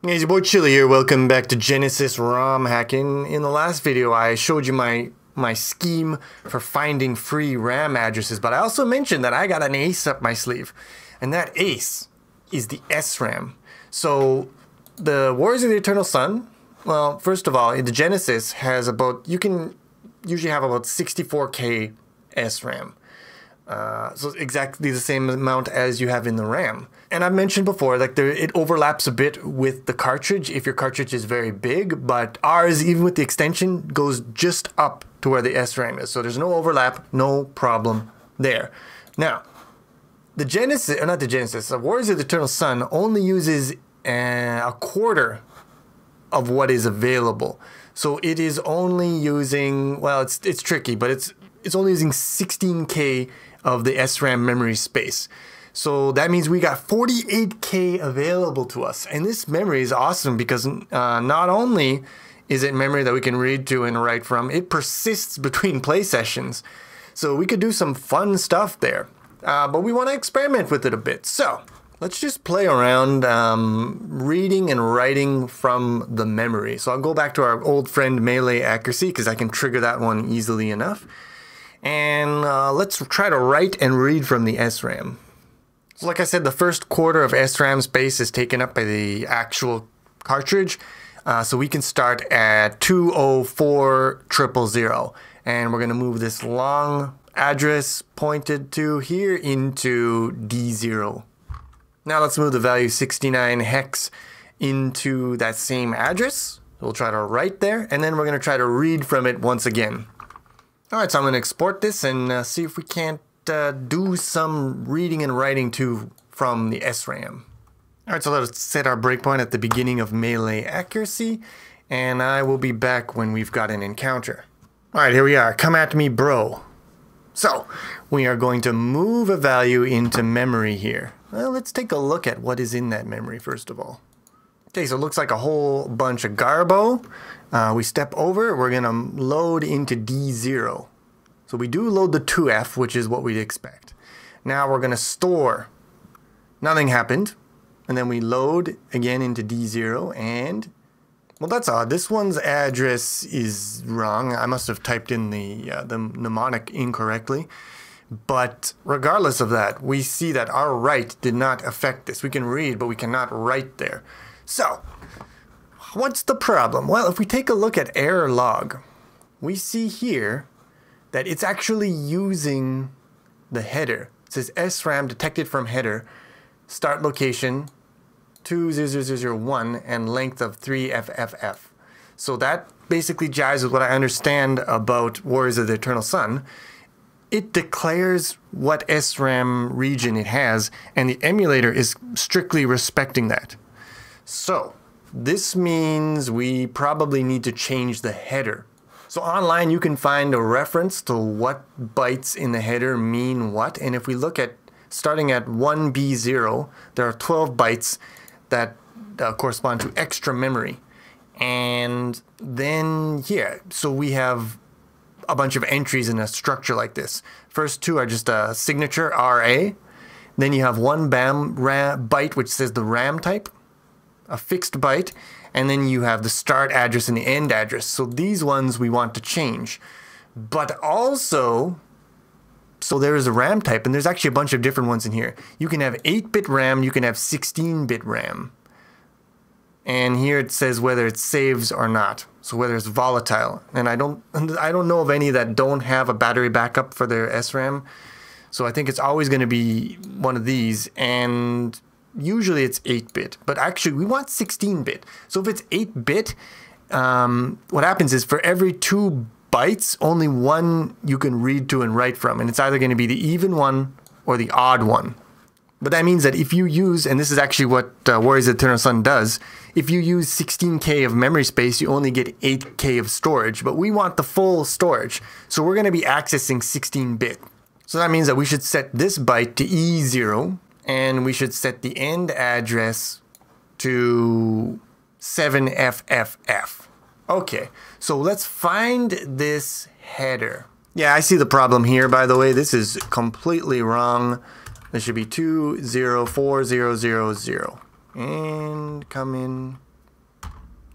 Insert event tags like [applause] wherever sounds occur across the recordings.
Hey, it's your boy Chili here. Welcome back to Genesis ROM hacking. In the last video, I showed you my my scheme for finding free RAM addresses, but I also mentioned that I got an ace up my sleeve, and that ace is the SRAM. So, the Warriors of the Eternal Sun. Well, first of all, the Genesis has about you can usually have about 64k SRAM. Uh, so exactly the same amount as you have in the RAM. And I mentioned before, like there, it overlaps a bit with the cartridge if your cartridge is very big, but ours, even with the extension, goes just up to where the SRAM is. So there's no overlap, no problem there. Now, the Genesis, or not the Genesis, the Warriors of the Eternal Sun only uses uh, a quarter of what is available. So it is only using, well, it's it's tricky, but it's it's only using 16k of the SRAM memory space. So that means we got 48k available to us. And this memory is awesome because uh, not only is it memory that we can read to and write from, it persists between [laughs] play sessions. So we could do some fun stuff there. Uh, but we want to experiment with it a bit. So let's just play around um, reading and writing from the memory. So I'll go back to our old friend melee accuracy because I can trigger that one easily enough. And uh, let's try to write and read from the SRAM. So like I said, the first quarter of SRAM space is taken up by the actual cartridge. Uh, so we can start at 204,000. And we're going to move this long address pointed to here into D0. Now let's move the value 69 hex into that same address. We'll try to write there, and then we're going to try to read from it once again. All right, so I'm going to export this and uh, see if we can't uh, do some reading and writing too from the SRAM. All right, so let's set our breakpoint at the beginning of melee accuracy, and I will be back when we've got an encounter. All right, here we are. Come at me, bro. So, we are going to move a value into memory here. Well, let's take a look at what is in that memory first of all. Okay, so it looks like a whole bunch of Garbo. Uh, we step over, we're to load into D0. So we do load the 2F, which is what we'd expect. Now we're to store. Nothing happened. And then we load again into D0 and... Well, that's odd. This one's address is wrong. I must have typed in the, uh, the mnemonic incorrectly. But regardless of that, we see that our write did not affect this. We can read, but we cannot write there. So, what's the problem? Well, if we take a look at error log, we see here that it's actually using the header. It says SRAM detected from header, start location 20001 and length of 3FFF. So that basically jives with what I understand about Warriors of the Eternal Sun. It declares what SRAM region it has, and the emulator is strictly respecting that. So, this means we probably need to change the header. So online you can find a reference to what bytes in the header mean what. And if we look at starting at 1B0, there are 12 bytes that uh, correspond to extra memory. And then, yeah, so we have a bunch of entries in a structure like this. First two are just a signature RA. Then you have one BAM RAM byte which says the RAM type a fixed byte, and then you have the start address and the end address. So these ones we want to change. But also, so there is a RAM type, and there's actually a bunch of different ones in here. You can have 8-bit RAM, you can have 16-bit RAM. And here it says whether it saves or not. So whether it's volatile. And I don't [laughs] I don't know of any that don't have a battery backup for their SRAM. So I think it's always going to be one of these. And usually it's 8-bit, but actually we want 16-bit. So if it's 8-bit, um, what happens is for every two bytes, only one you can read to and write from, and it's either going to be the even one or the odd one. But that means that if you use, and this is actually what uh, Warriors Eternal Sun does, if you use 16K of memory space, you only get 8K of storage, but we want the full storage. So we're going to be accessing 16-bit. So that means that we should set this byte to E0, and we should set the end address to 7FFF. Okay, so let's find this header. Yeah, I see the problem here, by the way. This is completely wrong. This should be 204000. And come in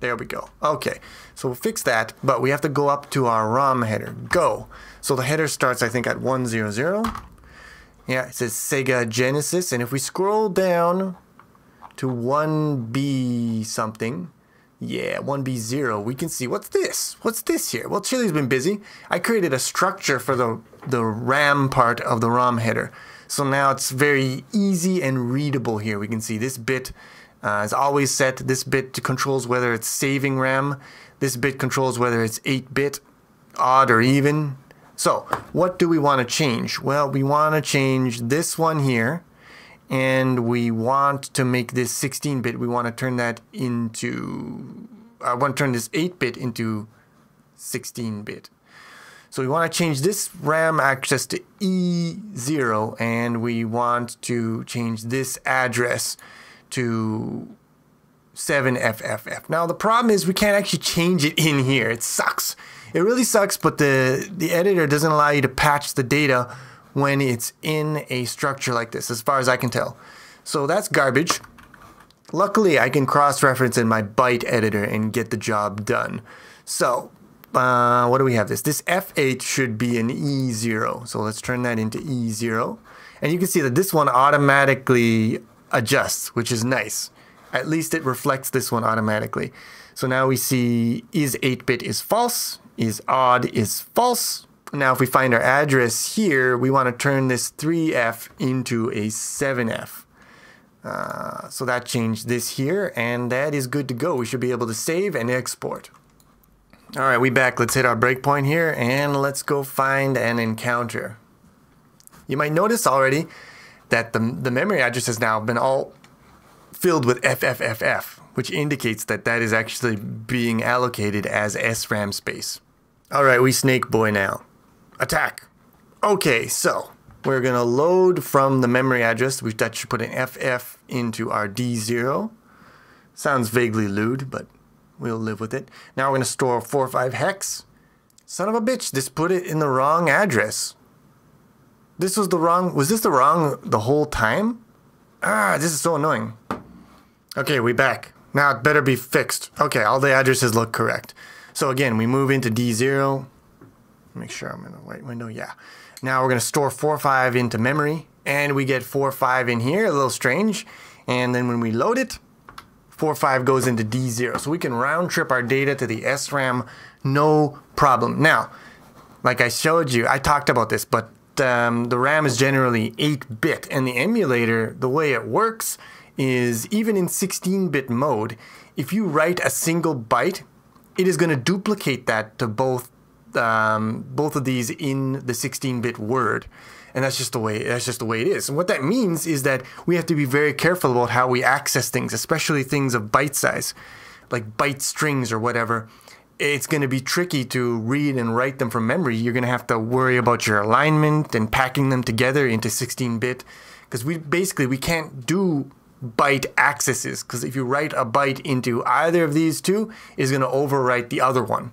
There we go. Okay, so we'll fix that, but we have to go up to our ROM header. Go. So the header starts, I think, at 100. Yeah, it says Sega Genesis, and if we scroll down to 1B something, yeah, 1B0, we can see, what's this? What's this here? Well, Chili's been busy. I created a structure for the, the RAM part of the ROM header. So now it's very easy and readable here. We can see this bit uh, is always set. This bit controls whether it's saving RAM. This bit controls whether it's 8-bit, odd or even. So what do we want to change? Well, we want to change this one here and we want to make this 16-bit. We want to turn that into, I want to turn this 8-bit into 16-bit. So we want to change this RAM access to E0 and we want to change this address to 7FFF. Now the problem is we can't actually change it in here. It sucks. It really sucks, but the, the editor doesn't allow you to patch the data when it's in a structure like this, as far as I can tell. So that's garbage. Luckily, I can cross-reference in my byte editor and get the job done. So, uh, what do we have this? This F8 should be an E0. So let's turn that into E0. And you can see that this one automatically adjusts, which is nice. At least it reflects this one automatically. So now we see is 8-bit is false, is odd is false, now, if we find our address here, we want to turn this 3F into a 7F. Uh, so that changed this here, and that is good to go. We should be able to save and export. All right, we back. Let's hit our breakpoint here, and let's go find an encounter. You might notice already that the, the memory address has now been all filled with FFFF, which indicates that that is actually being allocated as SRAM space. All right, we snake boy now attack. Okay, so we're gonna load from the memory address. We that should put an FF into our D0. Sounds vaguely lewd, but we'll live with it. Now we're gonna store 45 hex. Son of a bitch, this put it in the wrong address. This was the wrong, was this the wrong the whole time? Ah, this is so annoying. Okay, we back. Now it better be fixed. Okay, all the addresses look correct. So again, we move into D0. Make sure I'm in the right window. Yeah. Now we're going to store 4.5 into memory, and we get 4.5 in here, a little strange. And then when we load it, 4.5 goes into D0. So we can round trip our data to the SRAM, no problem. Now, like I showed you, I talked about this, but um, the RAM is generally 8-bit, and the emulator, the way it works is even in 16-bit mode, if you write a single byte, it is going to duplicate that to both um, both of these in the 16-bit word and that's just the way that's just the way it is. And what that means is that we have to be very careful about how we access things, especially things of byte size, like byte strings or whatever. It's going to be tricky to read and write them from memory. You're going to have to worry about your alignment and packing them together into 16-bit because we basically we can't do byte accesses because if you write a byte into either of these two is going to overwrite the other one.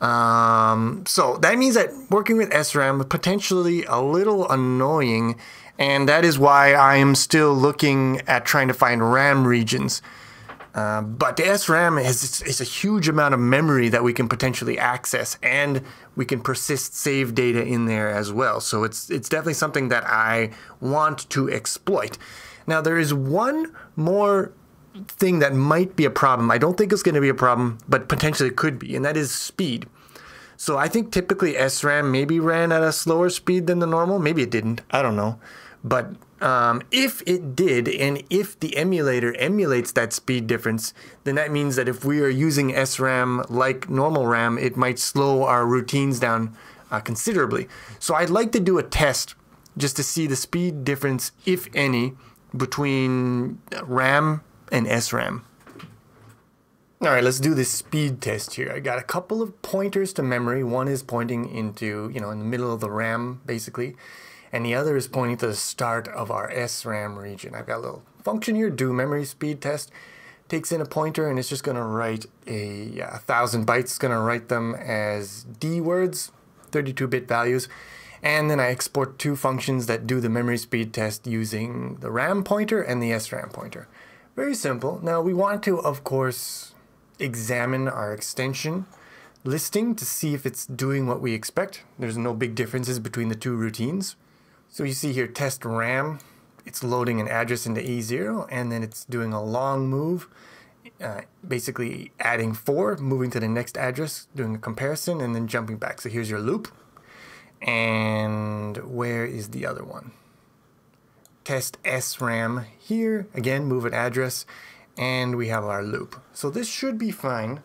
Um, so that means that working with SRAM is potentially a little annoying, and that is why I am still looking at trying to find RAM regions. Uh, but the SRAM is, a huge amount of memory that we can potentially access, and we can persist save data in there as well. So it's it's definitely something that I want to exploit. Now there is one more thing that might be a problem. I don't think it's going to be a problem, but potentially it could be, and that is speed. So I think typically SRAM maybe ran at a slower speed than the normal. Maybe it didn't. I don't know. But um, if it did, and if the emulator emulates that speed difference, then that means that if we are using SRAM like normal RAM, it might slow our routines down uh, considerably. So I'd like to do a test just to see the speed difference, if any, between RAM and SRAM. All right, let's do this speed test here. I got a couple of pointers to memory. One is pointing into, you know, in the middle of the RAM, basically. And the other is pointing to the start of our SRAM region. I've got a little function here, do memory speed test. Takes in a pointer and it's just going to write a, a thousand bytes. It's going to write them as D words, 32-bit values. And then I export two functions that do the memory speed test using the RAM pointer and the SRAM pointer. Very simple. Now we want to, of course, examine our extension listing to see if it's doing what we expect. There's no big differences between the two routines. So you see here test RAM, it's loading an address into A0 and then it's doing a long move, uh, basically adding 4, moving to the next address, doing a comparison and then jumping back. So here's your loop. And where is the other one? Test SRAM here, again move an address and we have our loop. So this should be fine.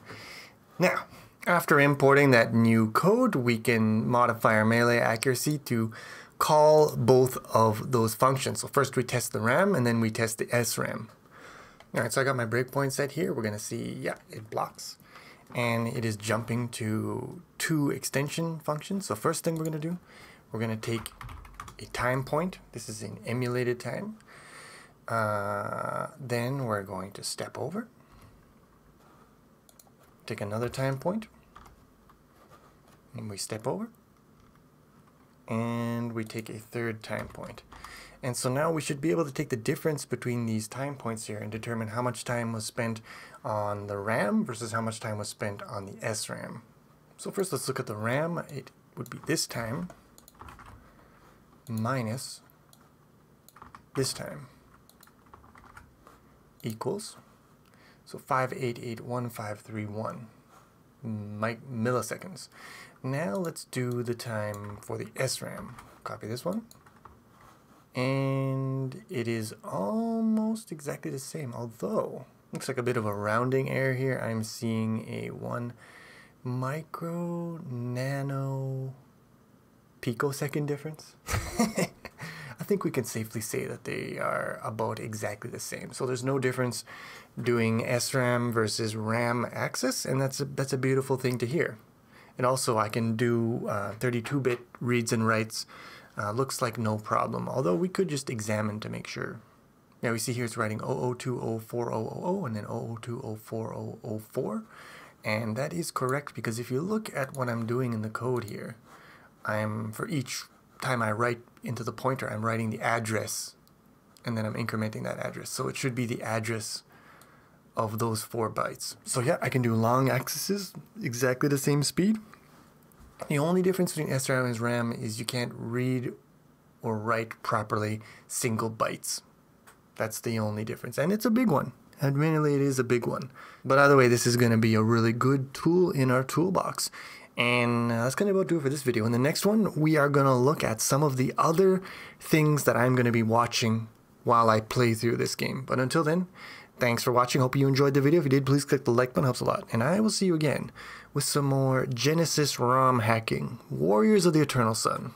Now, after importing that new code, we can modify our melee accuracy to call both of those functions. So first we test the RAM and then we test the SRAM. All right, so I got my breakpoint set here. We're gonna see, yeah, it blocks. And it is jumping to two extension functions. So first thing we're gonna do, we're gonna take a time point. This is an emulated time. Uh, then we're going to step over. Take another time point. And we step over. And we take a third time point. And so now we should be able to take the difference between these time points here and determine how much time was spent on the RAM versus how much time was spent on the SRAM. So first let's look at the RAM. It would be this time minus this time equals, so 5881531 milliseconds. Now let's do the time for the SRAM. Copy this one. And it is almost exactly the same, although looks like a bit of a rounding error here. I'm seeing a one micro nano picosecond difference. [laughs] I think we can safely say that they are about exactly the same. So there's no difference doing SRAM versus RAM access, and that's a, that's a beautiful thing to hear. And also I can do 32-bit uh, reads and writes. Uh, looks like no problem, although we could just examine to make sure. Now we see here it's writing 0020400 and then 002040004. And that is correct because if you look at what I'm doing in the code here, I'm for each time I write into the pointer, I'm writing the address and then I'm incrementing that address. So it should be the address of those four bytes. So yeah, I can do long accesses exactly the same speed. The only difference between SRAM and RAM is you can't read or write properly single bytes. That's the only difference. And it's a big one. Admittedly, it is a big one. But either way, this is going to be a really good tool in our toolbox. And uh, that's going to about do it for this video. In the next one, we are going to look at some of the other things that I'm going to be watching while I play through this game. But until then, thanks for watching. Hope you enjoyed the video. If you did, please click the like button. Helps a lot. And I will see you again with some more Genesis ROM hacking. Warriors of the Eternal Sun.